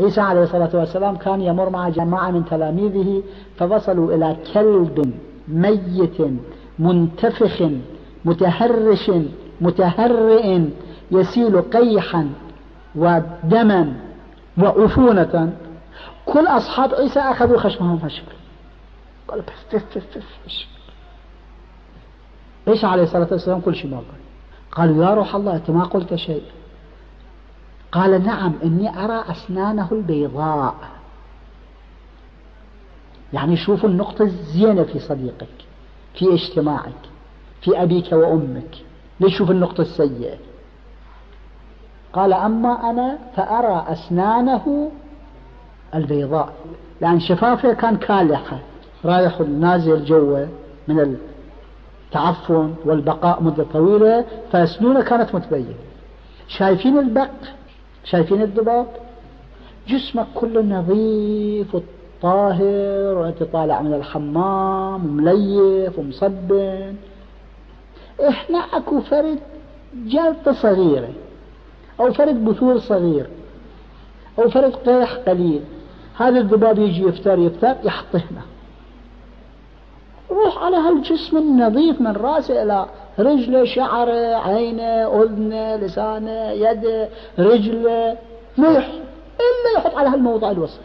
عيسى عليه الصلاة والسلام كان يمر مع جماعة من تلاميذه فوصلوا إلى كلب ميت منتفخ متهرش متهرئ يسيل قيحا ودما وعفونة. كل أصحاب عيسى أخذوا خشمهم فشل قال عيسى عليه الصلاة والسلام كل شيء ما قال قالوا يا روح الله أنت ما قلت شيء. قال نعم إني أرى أسنانه البيضاء. يعني شوفوا النقطة الزينة في صديقك في اجتماعك في أبيك وأمك. ليش شوف النقطة السيئة؟ قال أما أنا فأرى أسنانه البيضاء. لأن شفافه كان كالحة رايح نازل جوا من التعفن والبقاء مدة طويلة فأسنونه كانت متبينة. شايفين البق؟ شايفين الذباب؟ جسمك كله نظيف وطاهر وانت طالع من الحمام ومليف ومصبن. إحنا اكو فرد جلطة صغيرة أو فرد بثور صغير أو فرد قيح قليل. هذا الذباب يجي يفتر يفتر يحط هنا روح على هالجسم النظيف من راسه إلى رجله شعره عينه أذنه لسانه يده رجله ما يحط الا يحط على هالموضع الوسط